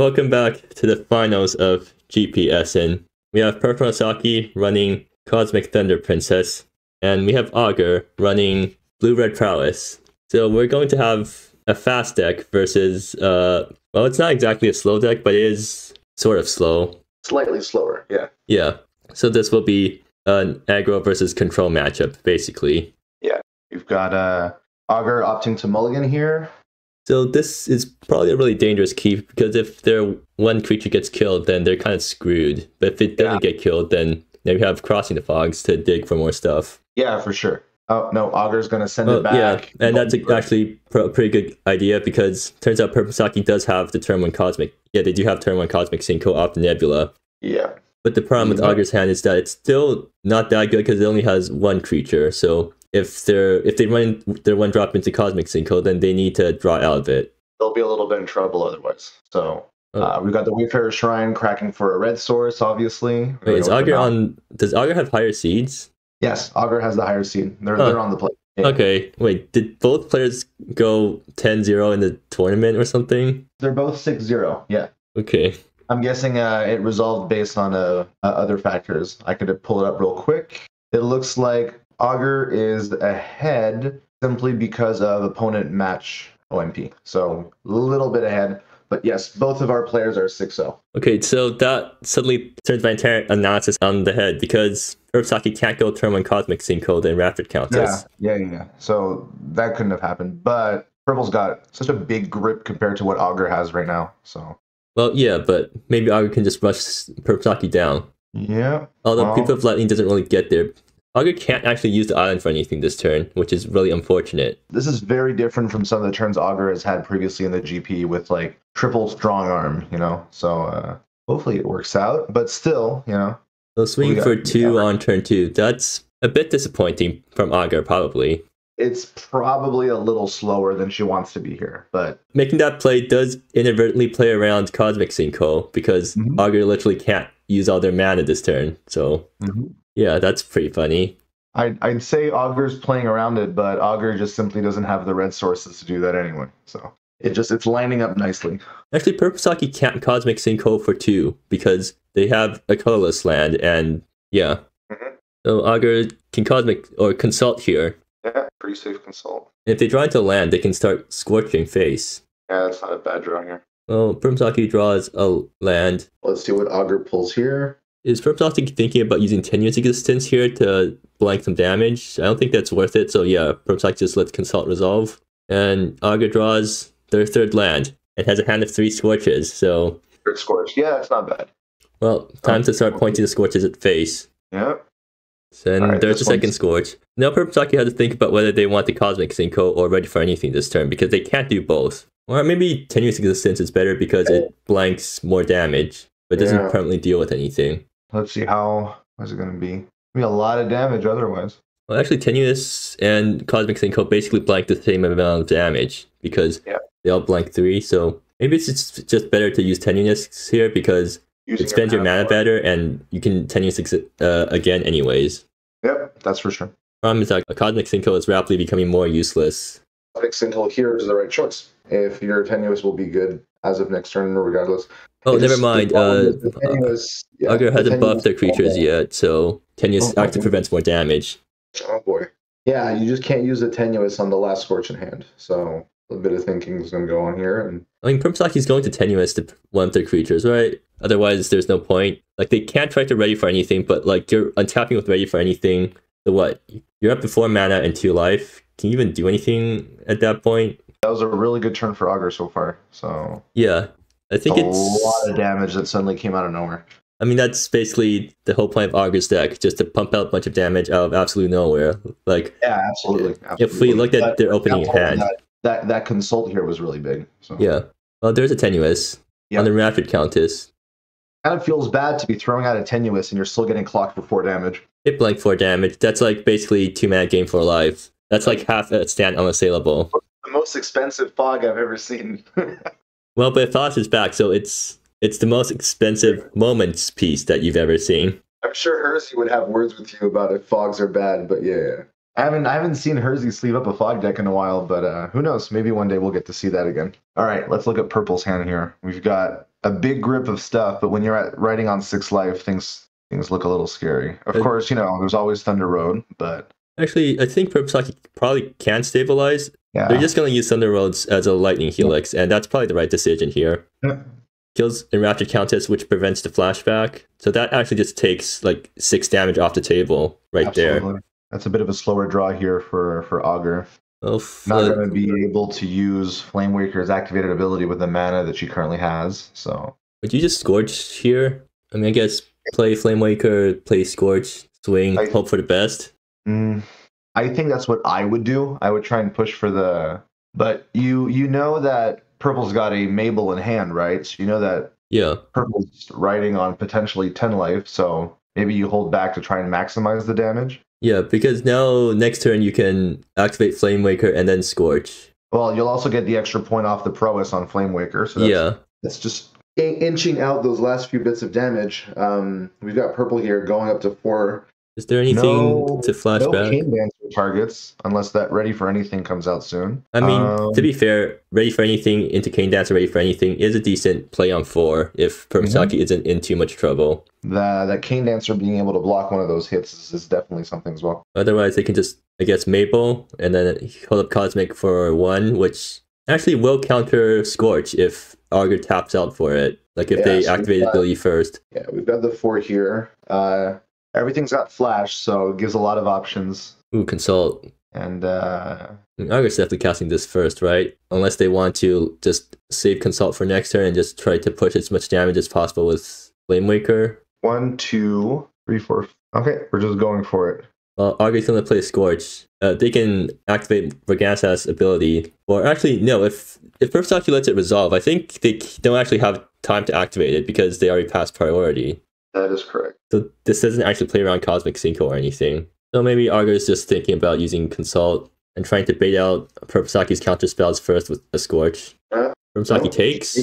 Welcome back to the finals of GP Essen. We have Purple Asaki running Cosmic Thunder Princess, and we have Augur running Blue Red Prowess. So we're going to have a fast deck versus, uh, well, it's not exactly a slow deck, but it is sort of slow. Slightly slower, yeah. Yeah. So this will be an aggro versus control matchup, basically. Yeah. We've got uh, Augur opting to mulligan here. So this is probably a really dangerous keep because if their one creature gets killed, then they're kind of screwed. But if it doesn't get killed, then they have crossing the fogs to dig for more stuff. Yeah, for sure. Oh no, Augur's gonna send Well, it back. yeah, and that's a, actually a pretty good idea because turns out Purposaki does have the turn one cosmic. Yeah, they do have turn one cosmic Sinkhole off the Nebula. yeah, But the problem with Mhm. Augur's hand is that it's still not that good because it only has one creature. So if they're if they run their one drop into cosmic Sinkhole, then they need to draw out of it. they'll be a little bit in trouble otherwise. So Oh. uh, we've got the Wayfarer Shrine cracking for a red source, obviously. Wait, is Augur on? Does Augur have higher seeds? Yes, Augur has the higher seed. They're Huh. they're on the play. Yeah. Okay, wait, did both players go 10-0 in the tournament or something? They're both 6-0. Yeah. Okay. I'm guessing uh, it resolved based on uh, uh, other factors. I could pull it up real quick. It looks like Augur is ahead simply because of opponent match OMP. So a little bit ahead. But yes, both of our players are oh. 6 0. Okay, so that suddenly turns my entire analysis on the head because Urusaki can't go turn one Cosmic Sinkhole, and Rapid Yeah, Countess. yeah, yeah, yeah. So that couldn't have happened. But Purple's got such a big grip compared to what Augur has right now. So Well, yeah, but maybe Augur can just rush Urusaki down. yeah, Although Well- Pupil of Lightning doesn't really get there. Augur can't actually use the island for anything this turn, which is really unfortunate. this is very different from some of the turns Augur has had previously in the GP with like triple strong arm, you know. So uh, hopefully it works out. But still, you know, So swinging got- for two got- on turn two, that's a bit disappointing from Augur, probably. it's probably a little slower than she wants to be here. But Making that play does inadvertently play around Cosmic Sinkhole because Mhm. Augur literally can't use all their mana this turn. So yeah, that's pretty funny. I'd, I'd say Augur's playing around it, but Augur just simply doesn't have the red sources to do that anyway. So it just it's lining up nicely. Actually, Purposaki can't Cosmic Sinkhole for two because they have a colorless land, and yeah. Mhm. So Augur can Cosmic or Consult here. Yeah, pretty safe consult. If they draw into land, they can start Scorching Face. Yeah, that's not a bad draw here. Well, Purposaki draws a land. Let's see what Augur pulls here. Is Purposaki thinking about using Tenuous Existence here to blank some damage? I don't think that's worth it, so yeah, Purposaki just lets Consult resolve. And Augur draws their third land It has a hand of three Scorches, so Third scorch. Yeah, it's not bad. Well, time to start pointing the scorches at face. Yeah. And Alright, there's the this second one's- scorch. Now Purposaki has to think about whether they want the Cosmic Sinkhole or Ready for Anything this turn because they can't do both. Or maybe Tenuous Existence is better because it blanks more damage, but doesn't Yeah. permanently deal with anything. Let's see how what's it gonna be? Be a lot of damage otherwise. Well, actually, Tenuous and Cosmic Sinkhole basically blank the same amount of damage because Yeah. they all blank three. So maybe it's just, just better to use Tenuous here because Using it spends your mana better and you can Tenuous uh, again anyways. Yep, that's for sure. Problem is that Cosmic Sinkhole is rapidly becoming more useless. Fix until here is the right choice. If your tenuous will be good as of next turn, regardless. Oh, It never just- mind. the problem Uh, is yeah, Augur hasn't buffed their creatures yet, so Tenuous Oh, actually okay. prevents more damage. Oh boy. Yeah, you just can't use the tenuous on the last scorch in hand. So a bit of thinking is going to go on here, and I mean, Purposaki's going to Tenuous to one of their creatures, right? Otherwise, there's no point. Like, they can't try to ready for anything, but, like, you're untapping with ready for anything. So what? You're up to four mana and two life. Can you even do anything at that point? That was a really good turn for Augur so far. So Yeah. I think a it's. A lot of damage that suddenly came out of nowhere. I mean, that's basically the whole point of Augur's deck, just to pump out a bunch of damage out of absolute nowhere. Like, Yeah, absolutely. if we looked at But their opening that, hand, that, that that consult here was really big. So yeah. Well, there's a Tenuous Yeah. on the Rapid Countess. kind of feels bad to be throwing out a tenuous and you're still getting clocked for four damage. Hit blank four damage. That's like basically two mana game for life. That's like half a stand unassailable. The most expensive fog I've ever seen. Well, but Thoughts is back, so it's it's the most expensive moments piece that you've ever seen. I'm sure Hersey would have words with you about if fogs are bad, but yeah, yeah. I haven't I haven't seen Hersey sleeve up a fog deck in a while, but uh, who knows? Maybe one day we'll get to see that again. All right, let's look at Purple's hand here. We've got a big grip of stuff, but when you're at riding on six life, things things look a little scary. Of Uh, course, you know there's always Thunder Road, but Actually, I think Purple Saki probably can stabilize. yeah, They're just going to use Thunder Roads as a Lightning Helix, and that's probably the right decision here. Yeah. Kills Enraptured Countess, which prevents the flashback. So that actually just takes like six damage off the table right there. That's a bit of a slower draw here for for Augur. Well, Not uh, going to be able to use Flame Waker's activated ability with the mana that she currently has. So would you just Scorch here? I mean, I guess play Flame Waker, play Scorch, swing, I- hope for the best. Mm, I think that's what I would do. I would try and push for the. But you you know that purple's got a Mabel in hand, right? So you know that Yeah. purple's riding on potentially ten life. So maybe you hold back to try and maximize the damage. Yeah, because now next turn you can activate Flame Waker and then Scorch. Well, you'll also get the extra point off the prowess on Flame Waker. So that's, yeah. that's just in- inching out those last few bits of damage. Um, we've got purple here going up to four. Is there anything No- to flash No back? Targets unless that Ready for Anything comes out soon. I mean, Um, to be fair, Ready for Anything into Cane Dancer, Ready for Anything is a decent play on four if Purposaki Mm-hmm. isn't in too much trouble. that that cane dancer being able to block one of those hits is, is definitely something as well. Otherwise, they can just, I guess, Mabel and then hold up Cosmic for one, which actually will counter Scorch if Augur taps out for it. Like if Yeah, they so activate got- ability first. Yeah, we've got the four here. Uh, everything's got flash, so it gives a lot of options. Ooh, Consult. And uh, Augur's definitely casting this first, right? Unless they want to just save Consult for next turn and just try to push as much damage as possible with Flame Waker. one, two, three, four. Okay, we're just going for it. Well, Augur's gonna play Scorch. Uh, they can activate Verganitas' ability, or actually, no. If if Purposaki lets it resolve, I think they don't actually have time to activate it because they already passed priority. That is correct. So this doesn't actually play around Cosmic Sinkhole or anything. So maybe Augur is just thinking about using Consult and trying to bait out Purposaki's counter spells first with a Scorch. Uh, Purposaki no. takes.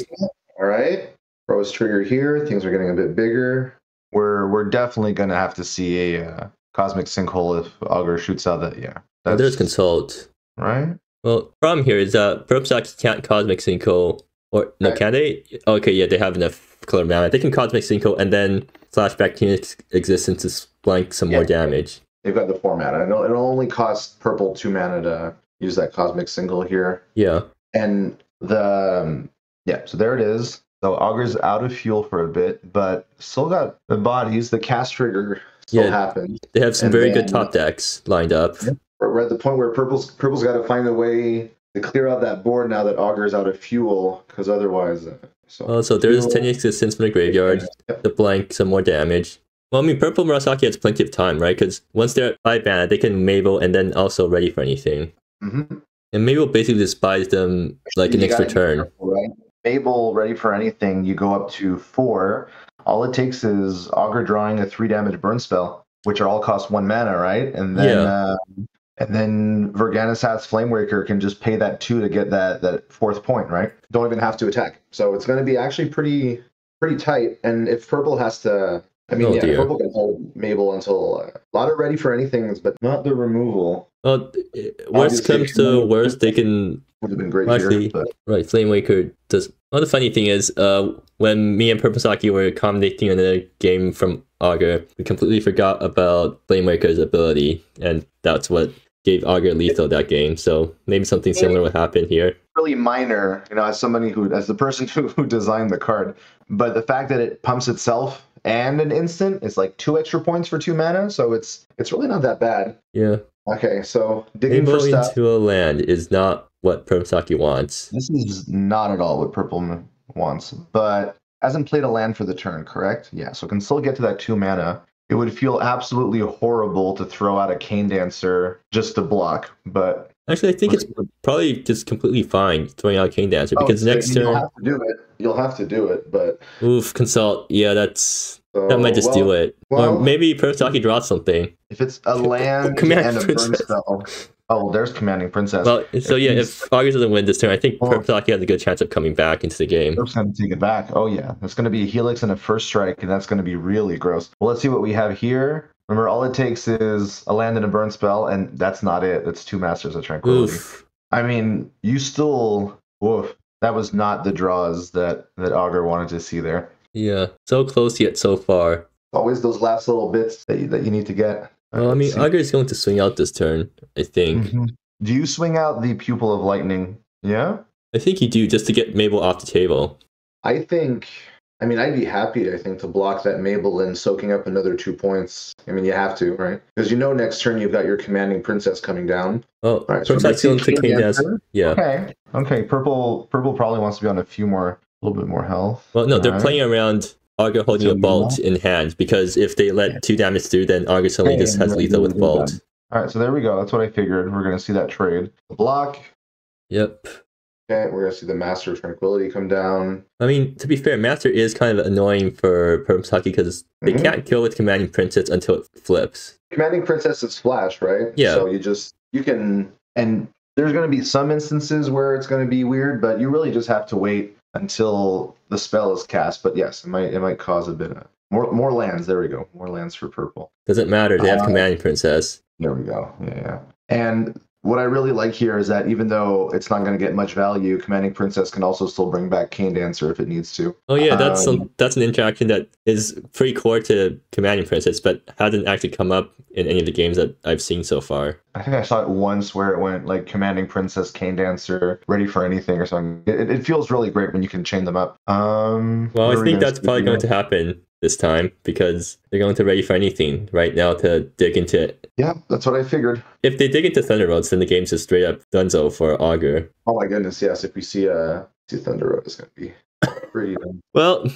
All right. Rose trigger here. Things are getting a bit bigger. We're we're definitely gonna have to see a uh, cosmic sinkhole if Augur shoots out that. Yeah. Oh, there's Consult. right. Well, problem here is that Purposaki can't Cosmic Sinkhole, or no, Right. can they? Okay, yeah, they have enough color mana. They can Cosmic Sinkhole and then Flashback Phoenix Existence to blank some more damage. They've got the four mana. It'll, it'll only cost purple two mana to use that cosmic single here. Yeah, And the um, yeah, so there it is. So Augur's out of fuel for a bit, but still got the bodies. The cast trigger still Yeah. happened. they have some And very good top decks lined up. We're we're at the point where purple's purple's got to find a way to clear out that board now that Augur's out of fuel, because otherwise, uh, so Also, there is Fuel. Tenuous Existence from the graveyard to blank some more damage. Well, I mean, Purple Murasaki has plenty of time, right? Because once they're at 5 mana, they can Mabel and then also ready for anything. Mhm. And Mabel basically just buys them like an extra turn. Right? Mabel ready for anything. You go up to four. All it takes is Augur drawing a three damage burn spell, which are all cost one mana, right? And then Yeah. uh, and then Verganisat's Flamewaker can just pay that two to get that that fourth point, right? Don't even have to attack. So it's going to be actually pretty pretty tight. And if purple has to, I mean, Oh, yeah, dear. purple can hold Mabel until uh, a lot of ready for anything, but not the removal. Well, eh, worst comes to worst, they can Would have been great Actually- here, but Right, Flame Waker does. Well, the funny thing is, uh, when me and Purple Purposaki were commentating on a game from Augur, we completely forgot about Flame Waker's ability, and that's what gave Augur lethal that game. So maybe something similar would happen here. really minor, you know, as somebody who, as the person who, who designed the card. But the fact that it pumps itself and an instant is like two extra points for two mana, so it's it's really not that bad. Yeah, Okay, so digging for stuff. into a land is not what Purposaki wants. This is not at all what purple wants, but hasn't played a land for the turn, correct? Yeah, so can still get to that two mana. It would feel absolutely horrible to throw out a cane dancer just to block, but Actually, I think it's probably just completely fine throwing out a cane Dancer because Oh, next you'll turn, have to do it. You'll have to do it, but oof, consult. Yeah, that's so, that might just do it. well- or maybe Purposaki draws something. If it's a land and a burn spell. Oh, well, there's commanding princess. Well, so yeah, if August doesn't win this turn, I think Well- has a good chance of coming back into the game. Oops, going to take it back. Oh yeah, it's going to be a helix and a first strike, and that's going to be really gross. Well, let's see what we have here. Remember, all it takes is a land and a burn spell, and that's not it. It's two masters of tranquility. Oof. I mean, you still, woof, that was not the draws that that Augur wanted to see there. Yeah, so close yet so far. Always those last little bits that you, that you need to get. Well, I mean, See- Augur is going to swing out this turn, I think. Mhm. do you swing out the pupil of lightning? Yeah, I think you do just to get Mabel off the table. I think. I mean, I'd be happy. I think to block that Mabel and soaking up another two points. I mean, you have to, right? Because you know next turn you've got your commanding princess coming down. Oh, All right, so perhaps let's that's going see to clean down. Dancer. Yeah. Okay. Okay. Purple. Purple probably wants to be on a few more, a little bit more health. Well, no, they're Alright. playing around Augur holding So a bolt in hand because if they let two damage through, then Augur suddenly Yeah, just has yeah, lethal with bolt. All right. So there we go. That's what I figured. We're gonna see that trade. The block. Yep. Okay. We're gonna see the Master of Tranquility come down. I mean, to be fair, Master is kind of annoying for Permsaki because they Mhm. can't kill with Commanding Princess until it flips. Commanding Princess is flash, right? Yeah. So you just you can and there's going to be some instances where it's going to be weird, but you really just have to wait until the spell is cast. But yes, it might it might cause a bit of more more lands. There we go. More lands for purple. Doesn't matter, they have Uh, Commanding Princess. There we go. Yeah, yeah. And what I really like here is that even though it's not going to get much value, Commanding Princess can also still bring back Cane Dancer if it needs to. Oh yeah, that's um, some, that's an interaction that is pretty core to Commanding Princess, but hasn't actually come up in any of the games that I've seen so far. I think I saw it once where it went like commanding princess, cane dancer, ready for anything or something. It, it feels really great when you can chain them up. Um, Well, I we think that's probably going to happen this time because they're going to ready for anything right now to dig into it. Yeah, that's what I figured. If they dig into Thunder Roads, then the game's just straight up dunzo for Augur. Oh my goodness, yes. If we see uh see Thunder Road, it's gonna be pretty. Well,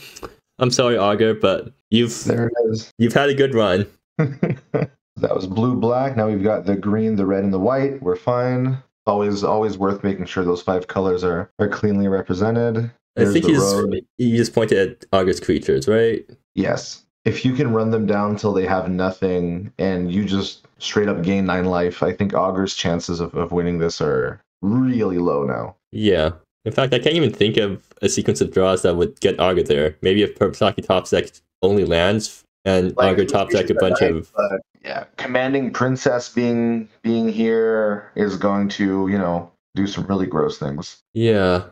I'm sorry, Augur, but you've there it is. you've had a good run. that was blue black. Now we've got the green, the red, and the white. We're fine. Always, always worth making sure those five colors are are cleanly represented. I think you just, you just pointed at Augur's creatures, right? Yes. If you can run them down till they have nothing and you just straight up gain nine life, I think Augur's chances of, of winning this are really low now. Yeah. In fact, I can't even think of a sequence of draws that would get Augur there. Maybe if Perpsaki top deck only lands and Augur top deck a bunch of But yeah, commanding princess being being here is going to, you know, do some really gross things. yeah.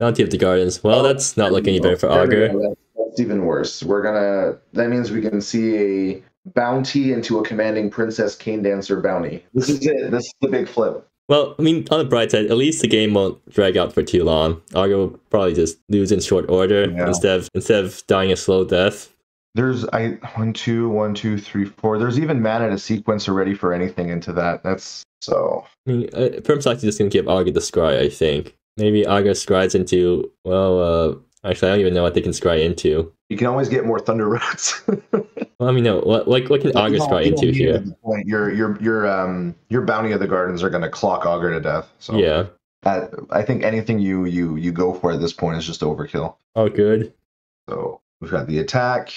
Bounty of the Gardens. Well, oh, that's not looking any better for Augur. That's even worse. We're gonna that means we can see a bounty into a commanding princess cane dancer bounty. This is it. This is the big flip. Well, I mean, on the bright side, at least the game won't drag out for too long. Argo will probably just lose in short order Yeah. instead of instead of dying a slow death. There's I one two one two three four. There's even mana to sequence already for anything into that. That's so I mean, uh, Permsaki just gonna give Argo the scry, I think. Maybe Argo scries into well, uh, actually, I don't even know what they can scry into. you can always get more thunder. Well, I mean, no, what like what can Augur scry into here? Your your your um your bounty of the gardens are gonna clock augur to death. So Yeah. uh, I think anything you you you go for at this point is just overkill. Oh, good. So we've got the attack.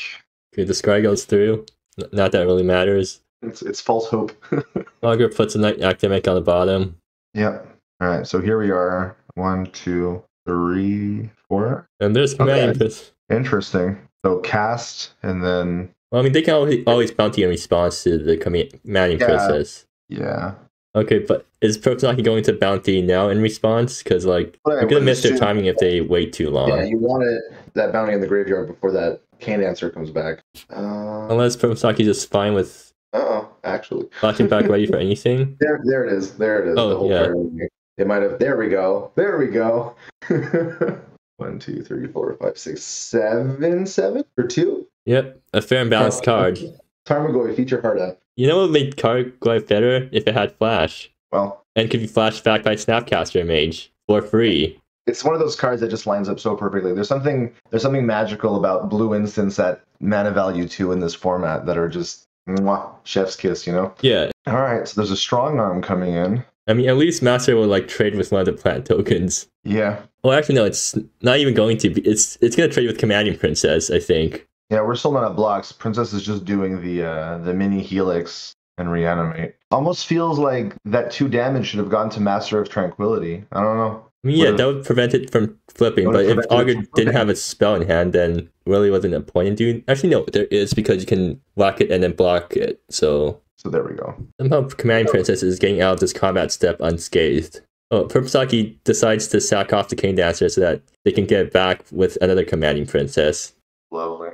Good. The scry goes through. N- Not that it really matters. It's it's false hope. Augur puts a night academic on the bottom, yep. All right. So here we are. One, two, three, four. and there's commanding. Okay. Prince- Interesting. So cast and then Well, I mean, they can always, always bounty in response to the comma- commanding Yeah. princess. yeah. Okay, but is Perpsaki going to bounty now in response? Because like But I they're gonna miss their timing if they wait too long. Yeah, you want it that bounty in the graveyard before that can answer comes back. Uh, Unless Perpsaki just fine with oh, actually, flashing back ready for anything. there, there it is. There it is. Oh, the whole yeah. It might have. There we go. There we go. One, two, three, four, five, six, seven, seven for two. Yep, a fair and balanced card. Tarmogoy feature hard up. You know what made card life better if it had flash Well, and could be flashed back by Snapcaster Mage for free. it's one of those cards that just lines up so perfectly. There's something there's something magical about blue instants at mana value two in this format that are just mwah, chef's kiss, you know. Yeah, All right, so there's a strong arm coming in. I mean at least Master will like trade with one of the plant tokens. Yeah, Well, actually no, it's not even going to. Be. It's it's gonna trade with Commanding Princess, I think. yeah, we're still not at blocks. Princess is just doing the uh, the mini helix and reanimate. Almost feels like that two damage should have gone to Master of Tranquility. I don't know. I mean, yeah, that would prevent it from flipping. But if Augur didn't have a spell in hand, then really wasn't a point in doing. Actually, no, there is because you can block it and then block it. So So there we go. somehow Commanding Princess is getting out of this combat step unscathed. Oh, Purposaki decides to sack off the Cane Dancer so that they can get back with another commanding princess. Lovely.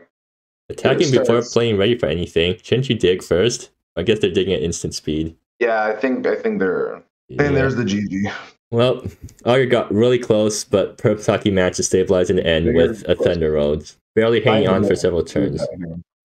Attacking before playing ready for anything. Shouldn't you dig first? I guess they're digging at instant speed. Yeah, I think I think they're. I think Yeah. there's the GG. Well, Augur got really close, but Purposaki managed to stabilize in the end Very with a. Thunder Road, barely hanging on for several turns.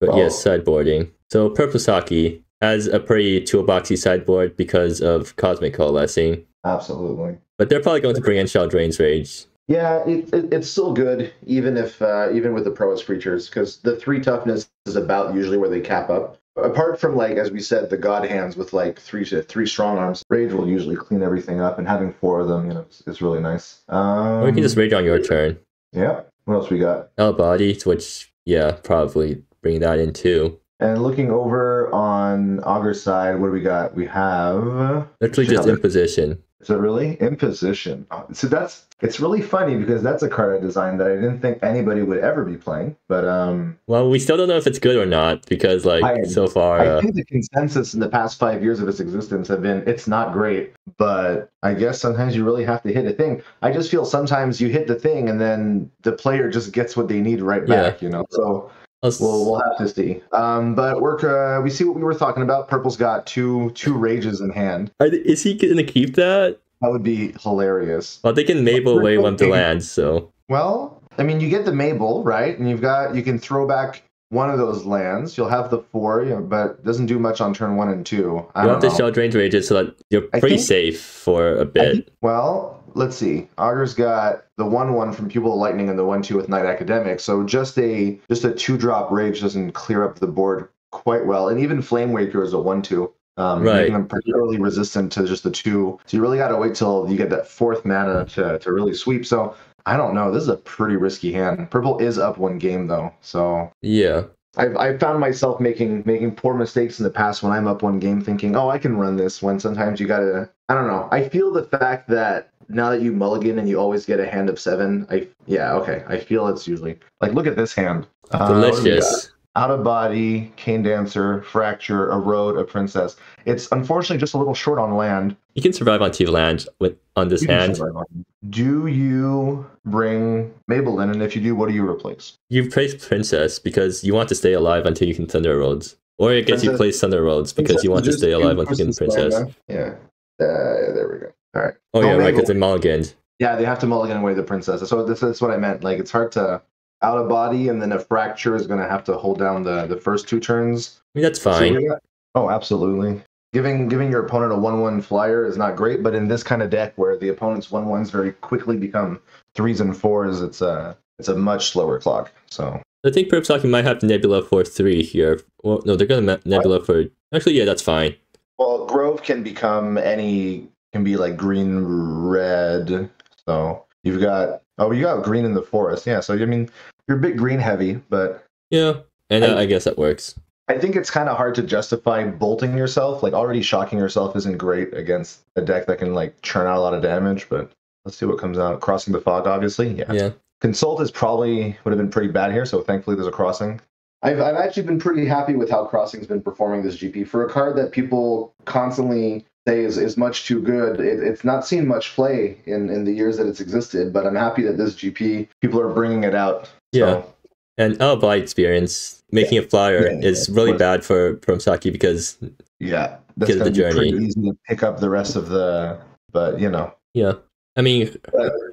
But Oh. yes, sideboarding. So Purposaki has a pretty toolboxy sideboard because of Cosmic Coalescing. Absolutely. But they're probably going to bring in Shaldrain's Rage. Yeah, it, it, it's still good, even if uh, even with the pro's creatures, because the three toughness is about usually where they cap up. Apart from like as we said, the god hands with like three to three strong arms, rage will usually clean everything up, and having four of them, you know, it's, it's really nice. Um, Or you can just Rage on your turn. yeah. What else we got? L body, which, yeah, probably bring that in too. And looking over on Augur's side, what do we got? We have Literally just Shall- imposition. Is it really imposition? Oh, So that's it's really funny because that's a card I designed that I didn't think anybody would ever be playing. But um, Well, we still don't know if it's good or not because, like, I- so far, I uh, think the consensus in the past five years of its existence have been it's not great. But I guess sometimes you really have to hit a thing. I just feel sometimes you hit the thing and then the player just gets what they need right back. Yeah. You know, so I'll s- we'll we'll have to see. Um, but we're uh, we see what we were talking about. Purple's got two two rages in hand. Are is he going to keep that? That would be hilarious. Well, they can Mabel away one of the lands, so. Well, I mean, you get the Mabel, right? And you've got you can throw back one of those lands. You'll have the four, you know, but it doesn't do much on turn one and two. I You don't have to know. Shaldrain's Rages so that you're I pretty think- safe for a bit. think- well, let's see. Augur's got the one one from Pupil of Lightning and the one two with Night Academic. So just a just a two drop rage doesn't clear up the board quite well. And even Flame Waker is a one two. Um, Right. making them particularly resistant to just the two. So you really got to wait till you get that fourth mana to, to really sweep. So I don't know. This is a pretty risky hand. Purple is up one game though, so Yeah. I've I've found myself making making poor mistakes in the past when I'm up one game, thinking, oh, I can run this. When sometimes you gotta, I don't know. I feel the fact that now that you mulligan and you always get a hand of seven, I yeah, okay. I feel it's usually like look at this hand. Uh, what do we got? Delicious. Out of body, cane dancer, fracture, erode, a princess. It's unfortunately just a little short on land. You can survive on two lands with on this You hand. it. Do you bring Mabel in? And if you do, what do you replace? You place Princess because you want to stay alive until you can Thunder Roads. Or I guess you Princess- place Thunder Roads because you want to stay alive until you can Princess. Yeah. Uh, there we go. All right. Oh, No yeah, right, Mabel. because they mulliganed. Yeah, they have to mulligan away the princess. So this is what I meant. Like it's hard to out of body, and then a fracture is going to have to hold down the the first two turns. I mean, that's So fine. got- oh, absolutely. Giving giving your opponent a one one flyer is not great, but in this kind of deck where the opponent's one ones very quickly become threes and fours, it's a it's a much slower clock. So I think Purposaki might have Nebula for three here. Well, no, they're going to Nebula for. Actually, yeah, that's fine. well, Grove can become any can be like green red. So you've got oh you got green in the forest. Yeah. So I mean you're a bit green heavy, but Yeah, and uh, I- I guess that works. I think it's kind of hard to justify bolting yourself. Like already shocking yourself isn't great against a deck that can like churn out a lot of damage. But let's see what comes out. Crossing the fog, obviously. Yeah. Yeah. Consult is probably would have been pretty bad here. So thankfully there's a crossing. I've I've actually been pretty happy with how crossing's been performing this GP for a card that people constantly say is, is much too good. It, it's not seen much play in in the years that it's existed. But I'm happy that this GP people are bringing it out. Yeah. And our by experience, making a flyer Yeah, is of really bad for Purposaki because, Yeah. That's Get gonna the be pretty journey. easy to pick up the rest of the. But you know. yeah. I mean,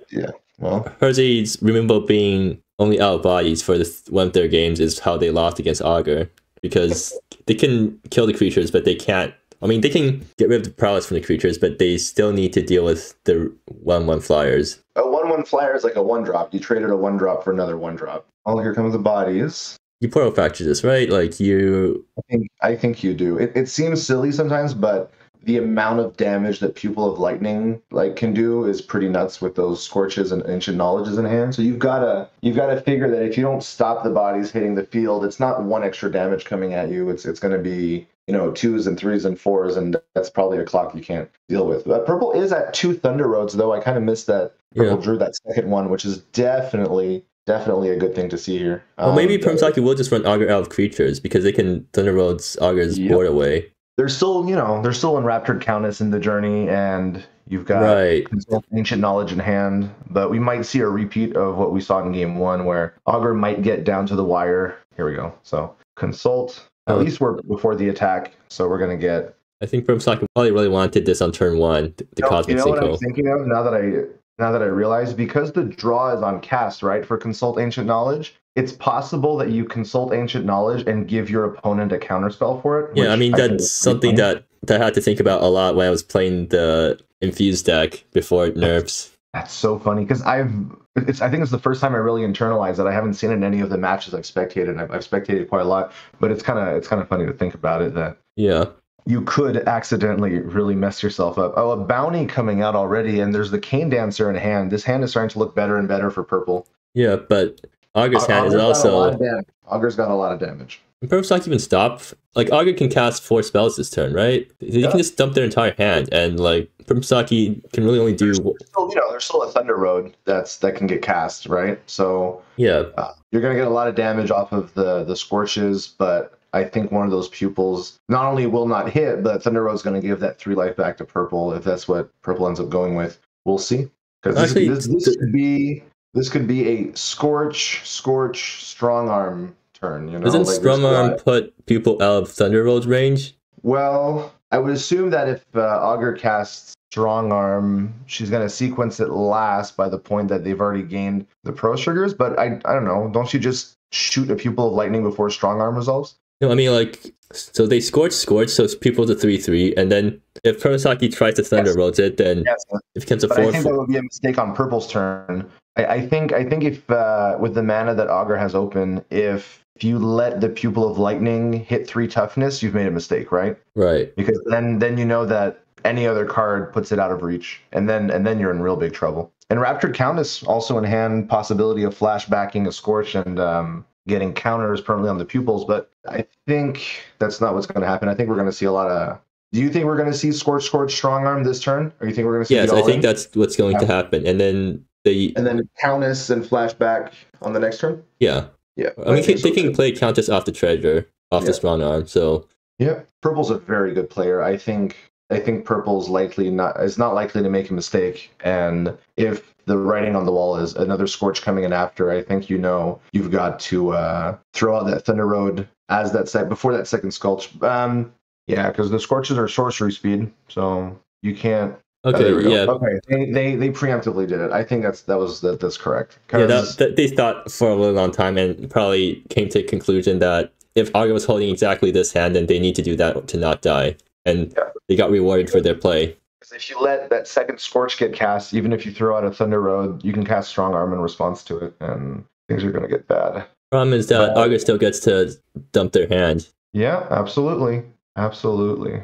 yeah. Well, Hersey's removal being only out of bodies for this, one of their games is how they lost against Augur because they can kill the creatures, but they can't. I mean, they can get rid of the prowess from the creatures, but they still need to deal with the one-one flyers. a one-one flyer is like a one drop. You traded a one drop for another one drop. Oh, here comes the bodies. You portal fracture this, right? Like you, I think I think you do. It, it seems silly sometimes, but the amount of damage that Pupil of Lightning like can do is pretty nuts with those scorches and ancient knowledges in hand. So you've gotta you've gotta figure that if you don't stop the bodies hitting the field, it's not one extra damage coming at you. It's it's gonna be you know twos and threes and fours, and that's probably a clock you can't deal with. But purple is at two Thunder Roads though. I kind of missed that purple yeah. drew that second one, which is definitely definitely a good thing to see here. Well, maybe Um, Purposaki will just run Augur out of creatures because they can Thunder Roads Augur's Yep. board away. They're still, you know, they're still Enraptured Countess in the journey, and you've got Right. ancient knowledge in hand. But we might see a repeat of what we saw in game one, where Augur might get down to the wire. Here we go. So consult. At Oh. least we're before the attack, so we're gonna get. I think Purposaki probably really wanted this on turn one, the You know- Cosmic you know what I'm thinking of now that I now that I realize because the draw is on cast, right? For consult ancient knowledge, it's possible that you consult ancient knowledge and give your opponent a counterspell for it. Yeah, I mean think that's something that that I had to think about a lot when I was playing the infused deck before nerfs. That's so funny because I've it's I think it's the first time I really internalized that I haven't seen it in any of the matches I've spectated. I've, I've spectated quite a lot, but it's kind of it's kind of funny to think about it that Yeah. You could accidentally really mess yourself up. Oh, a bounty coming out already, and there's the cane dancer in hand. This hand is starting to look better and better for purple. Yeah, but Augur's hand is Augur's got a lot also. Augur's got a lot of damage. Can Purposaki even stop? Like Augur can cast four spells this turn, right? You Yeah. can just dump their entire hand, and like Purposaki can really only do Still, you know, there's still a thunder road that's that can get cast, right? So yeah, uh, you're going to get a lot of damage off of the the scorches, but I think one of those pupils not only will not hit, but Thunder Road's going to give that three life back to purple if that's what purple ends up going with. We'll see. Because this, this, this could be this could be a scorch, scorch, strong arm turn. You know, doesn't Like, there's Arm put people out of Thunder Road's range? Well, I would assume that if uh, Augur casts Strong Arm, she's going to sequence it last by the point that they've already gained the pro sugars. But I, I don't know. Don't you just shoot a pupil of lightning before Strong Arm resolves? No, I mean like so they scorch scorch, so it's people to three three, and then if Purposaki tries to Thunder Yes. Roads it, then Yes. it becomes a But I four. think that would be a mistake on Purple's turn. I, I think I think if uh, with the mana that Augur has open, if if you let the pupil of lightning hit three toughness, you've made a mistake, right? right. Because then then you know that any other card puts it out of reach, and then and then you're in real big trouble. And Raptured Countess also in hand, possibility of flashbacking a Scorch and um, getting counters permanently on the pupils. But I think that's not what's going to happen. I think we're going to see a lot of. Do you think we're going to see Scorch, Scorch, Strong Arm this turn, or you think we're going to see? Yes, I think in? that's what's going to happen, and then they And then Countess and flashback on the next turn. yeah. Yeah, I mean think they so, can too. play Countess off the treasure, off Yeah. the strong arm. So Yeah, Purple's a very good player. I think I think Purple's likely not is not likely to make a mistake. And if the writing on the wall is another Scorch coming in after, I think you know you've got to uh, throw out that Thunder Road as that set before that second scorch. Um, yeah, because the Scorches are sorcery speed, so you can't. oh, okay, go. yeah, Okay. They, they they preemptively did it. I think that's that was that, that's correct. yeah. That, that they thought for a really long time, and probably came to conclusion that if Augur was holding exactly this hand, then they need to do that to not die, and Yeah. they got rewarded for their play. Because if you let that second Scorch get cast, even if you throw out a Thunder Road, you can cast Strong Arm in response to it, and things are going to get bad. Problem is uh, that Right. Augur still gets to dump their hand, Yeah, absolutely. Absolutely.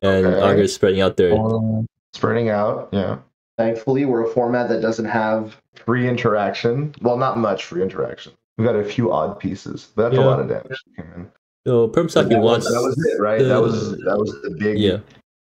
and Okay. Augur's spreading out their. Um, spreading out, yeah. Thankfully, we're a format that doesn't have free interaction. Well, not much free interaction. We've got a few odd pieces, but that's Yeah. a lot of damage. that came in. So But Purposaki wants. that was it, right? that was that was the big Yeah.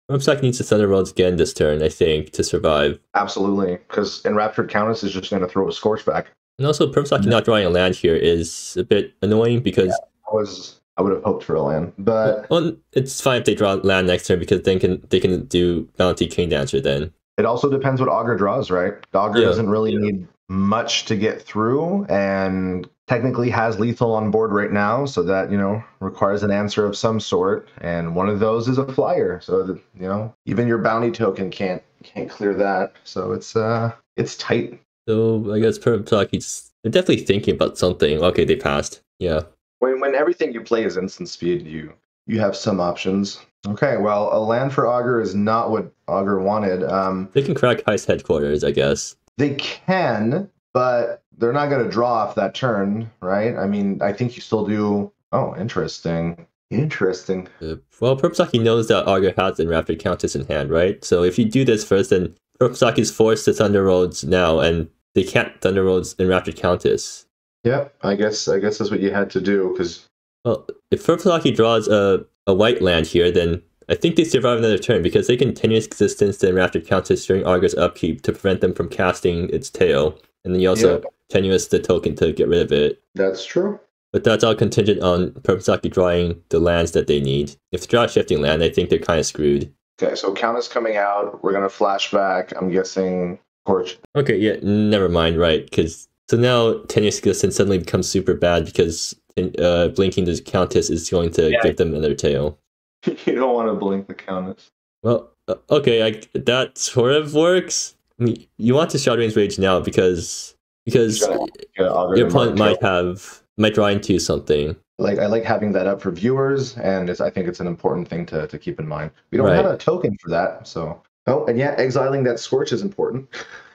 Purposaki needs to Thunder Roads again this turn, I think, to survive. absolutely because Enraptured Countess is just going to throw a Scorch back. And also, Purposaki not drawing a land here is a bit annoying because I was I would have hoped for a land, but well, it's fine if they draw land next turn because then can they can do bounty king dancer then. it also depends what Augur draws, right? Augur Yeah. doesn't really need much to get through, and technically has lethal on board right now, so that you know requires an answer of some sort, and one of those is a flyer. So that, you know even your bounty token can't can't clear that. So it's uh it's tight. So I guess Purposaki's they're definitely thinking about something. Okay, they passed. Yeah. When when everything you play is instant speed, you you have some options. Okay, well, a land for Augur is not what Augur wanted. Um, They can crack Heist headquarters, I guess. They can, but they're not going to draw off that turn, right? I mean, I think you still do. Oh, interesting. Interesting. Uh, well, Purposaki knows that Augur has Enraptured Countess in hand, right? So if you do this first, then Purposaki is forced to Thunder Roads now, and they can't Thunder Roads Enraptured Countess. Yep, I guess I guess that's what you had to do because Well, if Purposaki draws a, a white land here, then I think they survive another turn because they can tenuous existence the Enraptured Countess during Augur's upkeep to prevent them from casting its tail. And then you also Yeah. tenuous the token to get rid of it. that's true. But that's all contingent on Purposaki drawing the lands that they need. If they draw a shifting land, I think they're kind of screwed. Okay, so count is coming out. We're gonna flashback. I'm guessing Scorch. Okay, yeah, never mind, right? Because so now Tenuous Glisten suddenly becomes super bad because uh, blinking the Countess is going to Yeah. give them another tail. you don't want to blink the Countess. Well, uh, okay, I, that sort of works. I mean, you want to short range rage now because because Gotta- Yeah, your and opponent might have might draw into something. like I like having that up for viewers, and it's I think it's an important thing to, to keep in mind. We don't Right. have a token for that, so oh, and yeah, exiling that Scorch is important.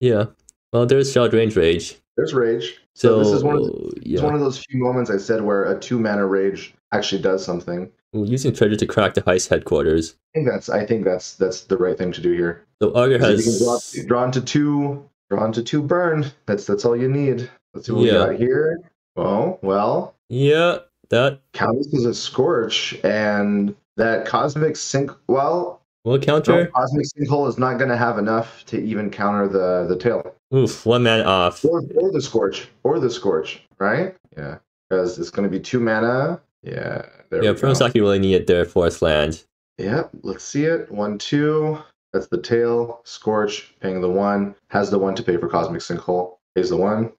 Yeah. Well, there's short range rage. There's rage. So, So, this is one of the, it's yeah. one of those few moments I said where a two mana rage actually does something. Well, using treasure to crack the heist headquarters. I think that's I think that's that's the right thing to do here. So Augur So you can draw, has draw into two, drawn to two burn. That's that's all you need. Let's see what Yeah. we got here. Oh well, yeah that Countess is a scorch, and that cosmic sink. Well, will no, counter. cosmic sinkhole is not going to have enough to even counter the the tail Oof, one man off. or, or the scorch or the scorch, right? Yeah, because it's going to be two mana. Yeah, there Yeah, we go. Purposaki really needed their fourth land. Yep, let's see it. One, two. That's the tail. Scorch, paying the one. Has the one to pay for Cosmic Sinkhole. Pays the one.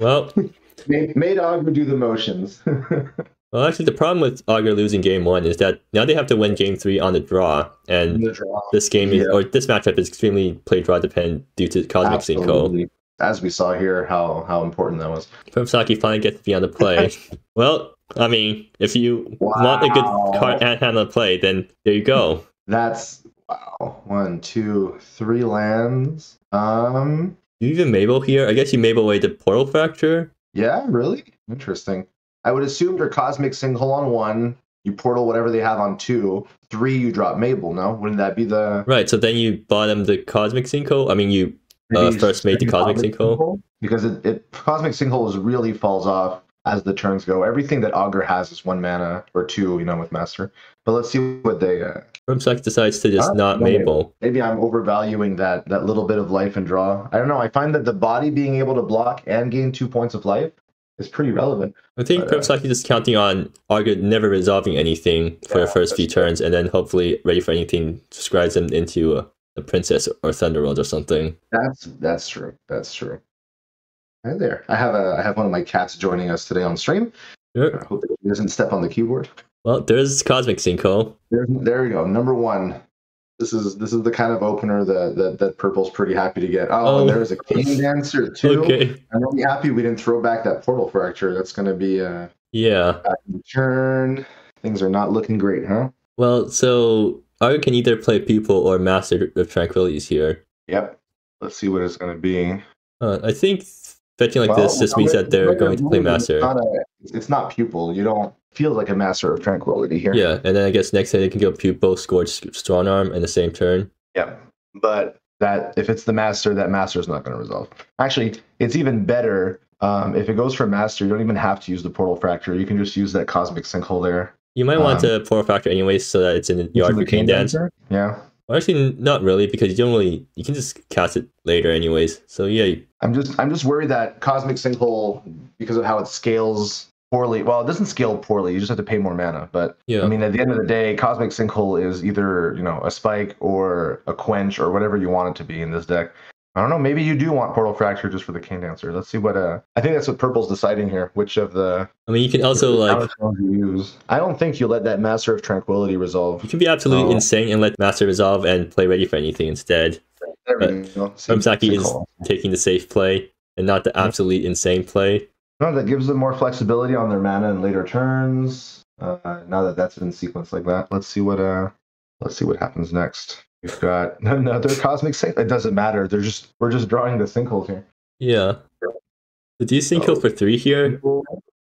Well, Made, made Augur do the motions. well, actually, the problem with Augur losing game one is that now they have to win game three on the draw, and The draw. this game is Yeah. or this matchup is extremely play draw dependent due to Cosmic Sinkhole. As we saw here, how how important that was. Purposaki finally gets to be on the play. well, I mean, if you want a good card and hand the play, then there you go. That's wow. One, two, three lands. Um. You even Mabel here? I guess you Mabel away the Portal Fracture. Yeah, really interesting. I would assume your Cosmic Sinkhole on one. You portal whatever they have on two. Three, you drop Mabel. No, wouldn't that be the Right, so then you bottom the Cosmic Sinkhole. I mean, you Uh, first made the maybe Cosmic Sinkhole? because it, it Cosmic Sinkhole really falls off as the turns go. Everything that Augur has is one mana or two, you know, with Master. But let's see what they. Uh, Purposaki decides to just Huh? not No Mabel. maybe I'm overvaluing that that little bit of life and draw. I don't know. I find that the body being able to block and gain two points of life is pretty relevant. I think But, uh, Purposaki just counting on Augur never resolving anything for Yeah, the first few turns, and then hopefully ready for anything describes him into a, a princess or Thunder Road or something. That's that's true. That's true. Hi there. I have a I have one of my cats joining us today on stream. Sure. I hope he doesn't step on the keyboard. Well, there's Cosmic Sinkhole. There, there we go. Number one. This is this is the kind of opener that that, that purple's pretty happy to get. Oh, Oh. and there's a king dancer too. Okay. I'm really happy we didn't throw back that portal fracture. That's going to be a Yeah. back in turn. Things are not looking great, huh? Well, so Augur can either play Pupil or Master of Tranquilities here. Yep. Let's see what it's going to be. Uh, I think fetching like Well, this just means that they're going to play Master. It's not, a, it's not pupil. You don't feel like a master of tranquility here. Yeah, and then I guess next day they can go Pupil, Scorch, Strong Arm in the same turn. Yeah. But that if it's the master, that master is not going to resolve. Actually, it's even better um, if it goes for master. You don't even have to use the portal fracture. You can just use that cosmic sinkhole there. You might want Um, to Portal Fracture anyways so that it's in the yard for King Dance. Yeah. Well, actually, not really because you don't really. You can just cast it later anyways. So yeah, I'm just I'm just worried that cosmic sinkhole because of how it scales poorly. Well, it doesn't scale poorly. You just have to pay more mana. But yeah. I mean, at the end of the day, cosmic sinkhole is either you know a spike or a quench or whatever you want it to be in this deck. I don't know. Maybe you do want portal fracture just for the king dancer. Let's see what. Uh, I think that's what purple's deciding here. Which of the I mean, you can also like use? I don't think you let that master of tranquility resolve. you can be absolutely Oh. insane and let Master resolve and play ready for anything instead. There we But go. See, is taking the safe play and not the absolute insane play. No, that gives them more flexibility on their mana in later turns. Uh, now that that's been sequenced like that, let's see what uh, let's see what happens next. We've got another cosmic sink. It doesn't matter. They're just we're just drawing the sinkholes here. Yeah. Do you think Oh. for three here?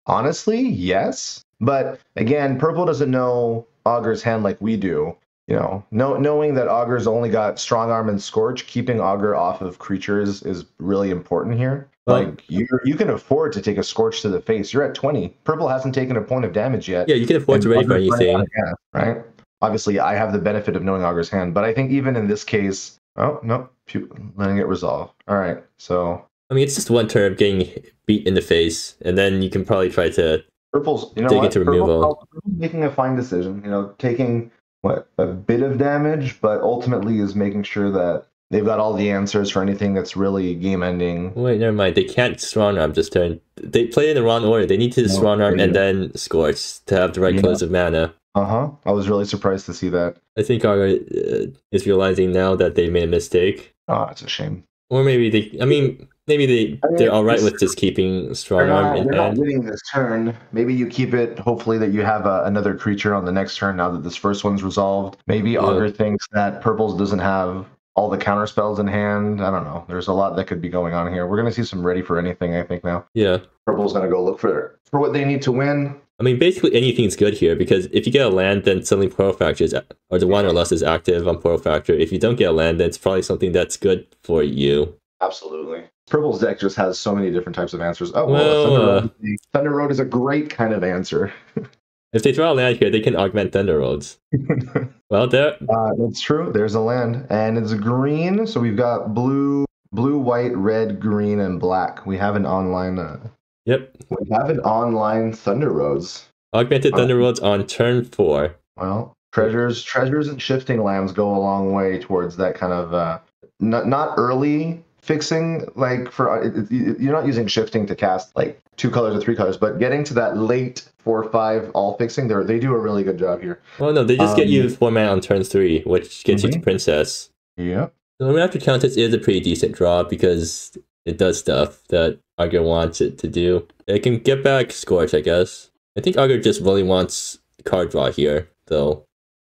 Honestly, yes. But again, purple doesn't know Augur's hand like we do. You know, know, knowing that Augur's only got strong arm and scorch, keeping Augur off of creatures is really important here. Well- like you, you can afford to take a scorch to the face. You're at 20. Purple hasn't taken a point of damage yet. Yeah, you can afford to ready for Augur's running out anything. of right? Obviously, I have the benefit of knowing Augur's hand, but I think even in this case, oh no, pu- letting it resolve. All right, so I mean, it's just one turn of getting beat in the face, and then you can probably try to. Purple's, you know Dig into removal. making a fine decision. You know, taking what a bit of damage, but ultimately is making sure that they've got all the answers for anything that's really game ending. Wait, never mind. They can't strong arm this turn. They play in the wrong order. They need to No, strong arm and then scorch to have the right Yeah. colors of mana. Uh huh. I was really surprised to see that. I think Arga uh, is realizing now that they made a mistake, Oh, it's a shame. or maybe they. I mean, maybe they I mean, they're all right with just keeping They're strong arm Not, they're not hand. winning this turn. Maybe you keep it. Hopefully, that you have uh, another creature on the next turn. Now that this first one's resolved, maybe Yeah. Augur thinks that Purple's doesn't have all the counter spells in hand. I don't know. There's a lot that could be going on here. We're gonna see some ready for anything. I think now. Yeah. Purple's gonna go look for for what they need to win. I mean, basically anything's good here because if you get a land, then suddenly Portal Fracture is, or the one or less is active on Portal Fracture. If you don't get a land, then it's probably something that's good for you. Absolutely. Purple's deck just has so many different types of answers. Oh, well, Well, Thunder, uh, Road, Thunder Road is a great kind of answer. If they draw a land here, they can augment Thunder Roads. Well, there. Uh, that's true. There's a land, and it's green. So we've got blue, blue, white, red, green, and black. We have an online. Uh, Yep. we have an online Thunder Roads. Augmented. Thunder Roads on turn four. Well, treasures, treasures, and shifting lands go a long way towards that kind of uh, not not early fixing. Like for uh, you're not using shifting to cast like two colors or three colors, but getting to that late four five all fixing, they they do a really good job here. Well, no, they just get Um, you four mana on turn three, which gets you to Mhm. Princess. Yep. So after Countess is a pretty decent draw because it does stuff that Augur wants it to do. It can get back Scorch, I guess. I think Augur just really wants card draw here, though.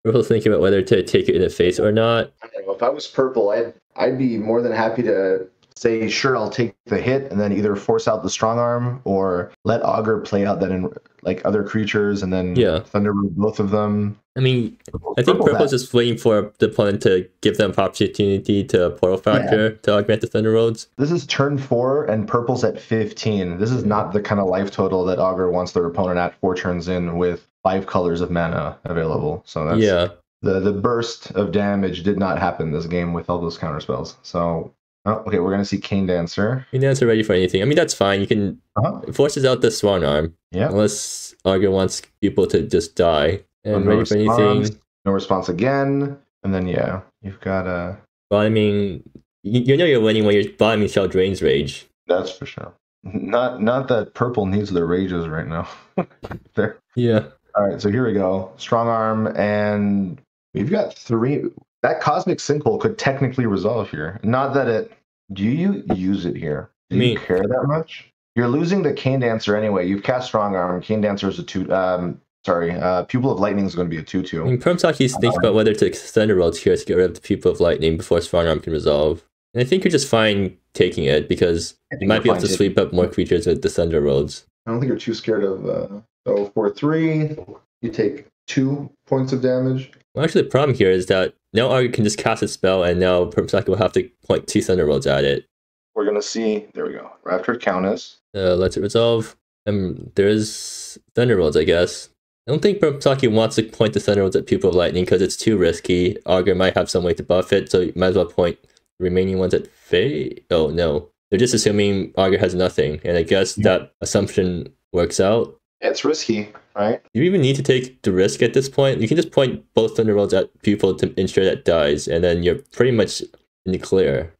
We're both thinking about whether to take it in the face or not. I don't know. If I was purple, I'd I'd be more than happy to say, sure, I'll take the hit, and then either force out the strong arm or let Augur play out that in like other creatures, and then Yeah. Thunder both of them. I mean, I think Purple's just waiting for the opponent to give them opportunity to Portal Fracture to augment the Thunder Roads. This is turn four, and purple's at 15. This is not the kind of life total that Augur wants their opponent at four turns in with five colors of mana available. So that's yeah. The the burst of damage did not happen this game with all those counter spells. So oh, okay, we're gonna see Cane Dancer. You dance are ready for anything. I mean, that's fine. You can Uh-huh. forces out the Strong Arm Yeah. unless Augur wants people to just die. And No ready for anything. response. No response again. And then yeah, you've got a. Well, I mean, you, you know you're winning when you're bottoming Shell Drain's Rage. that's for sure. Not not that purple needs their rages right now. there. Yeah. All right, so here we go. Strong arm, and we've got three. That cosmic sinkhole could technically resolve here. Not that it. Do you use it here? Do Me. you care that much? You're losing the Cane Dancer anyway. You've cast Strong Arm. Cane Dancer is a two. Um, sorry, uh, Pupil of Lightning is going to be a two-two. I mean, Permsaki's thinking about whether to Thunder Roads here to get rid of the Pupil of Lightning before Strong Arm can resolve. And I think you're just fine taking it because you might be able to sweep up more creatures with the Thunder Roads. I don't think you're too scared of. Uh, so for three, you take two points of damage. Well, actually, the problem here is that now Augur can just cast a spell, and now Permsaki will have to point two Thunderbolts at it. We're gonna see. There we go. Raptor Countess. Uh, lets it resolve. Um, there is Thunderbolts, I guess. I don't think Permsaki wants to point the Thunderbolts at Pupil of Lightning because it's too risky. Augur might have some way to buff it, so you might as well point the remaining ones at Fae. Oh, no. They're just assuming Augur has nothing, and I guess Yeah. that assumption works out. It's risky, right? You even need to take the risk at this point? You can just point both Thunder Roads at people to ensure that dies, and then you're pretty much in the clear.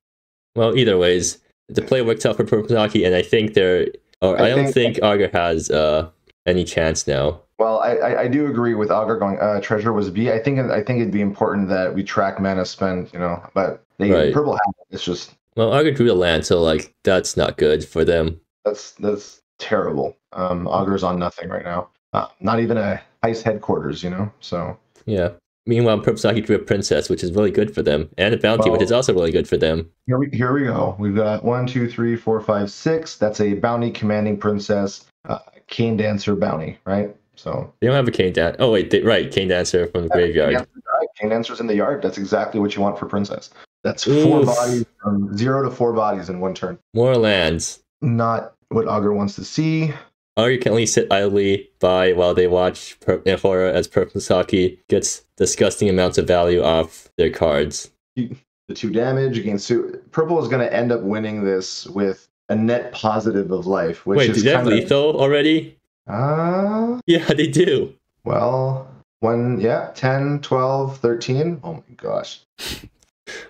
Well, either ways, the play works out for Permsaki, and I think there or I, I don't think- think Augur has uh, any chance now. Well, I, I, do agree with Augur going. Uh, treasure was B. I think I think it'd be important that we track mana spent. You know, but they Right. purple have it. It's just Well, Augur drew the land, so like that's not good for them. that's that's terrible. Um, Augur's on nothing right now. Uh, not even a ice headquarters. You know, so Yeah. Meanwhile, Permsaki drew a princess, which is really good for them, and a bounty, which is also really good for them. here we here we go. We've got one, two, three, four, five, six. That's a bounty commanding princess, uh, cane dancer bounty, right? So They don't have a cane dancer. Oh wait, they, right, cane dancer from the graveyard. Yeah, right. Cane dancer's in the yard. That's exactly what you want for princess. That's four Oof. bodies, from zero to four bodies in one turn. More lands. Not what Augur wants to see. Augur can only sit idly by while they watch per- in horror as Permsaki gets disgusting amounts of value off their cards. The two damage against two. Purple is going to end up winning this with a net positive of life, which Wait, is do they have kinda- lethal already? Uh, Yeah, they do. well, one, yeah, 10, 12, 13. Oh my gosh.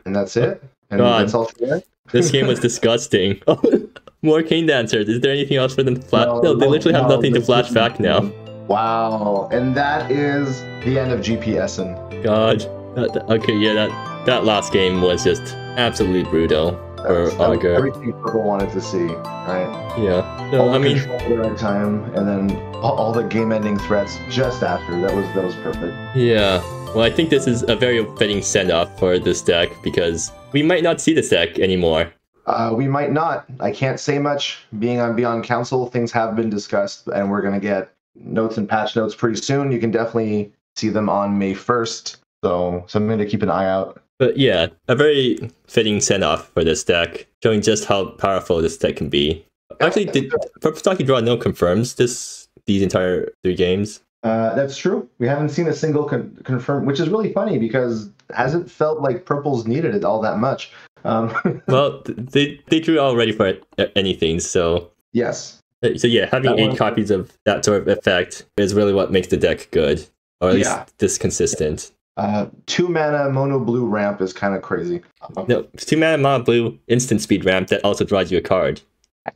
And that's it. And God. that's all for that. This game was disgusting. More cane dancers. Is there anything else for them to flash? No, No, they no, literally have no, nothing to flash back now. Wow. And that is the end of GP Essen. God. That, that- okay, yeah, that that last game was just absolutely brutal for That's, that was Augur. everything Purple wanted to see, right? Yeah. No, all I mean, at the right time, and then all, all the game-ending threats just after. That was that was perfect. yeah. Well, I think this is a very fitting send-off for this deck because we might not see this deck anymore. Uh, we might not. I can't say much. Being on Beyond Council, things have been discussed, and we're gonna get notes and patch notes pretty soon. You can definitely see them on May first. So something to keep an eye out. But yeah, a very fitting send-off for this deck, showing just how powerful this deck can be. Actually, did Purple Draw no confirms this these entire three games? Uh, that's true. We haven't seen a single con- confirm, which is really funny because hasn't felt like Purple's needed it all that much. Um, Well, they they drew already for anything, so yes, so yeah, having That eight one- copies of that sort of effect is really what makes the deck good, or at least Yeah. this consistent. uh, two mana mono blue ramp is kind of crazy. No, two mana mono blue instant speed ramp that also draws you a card.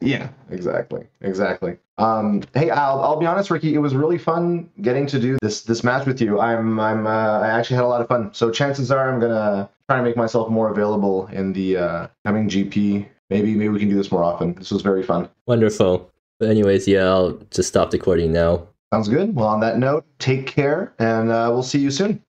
Yeah, exactly, exactly. Um, hey, I'll, I'll be honest, Ricky. It was really fun getting to do this this match with you. I'm I'm uh, I actually had a lot of fun. So chances are I'm gonna try and make myself more available in the uh, coming GP. Maybe maybe we can do this more often. This was very fun. Wonderful. But anyways, yeah, I'll just stop recording now. Sounds good. Well, on that note, take care, and uh, we'll see you soon.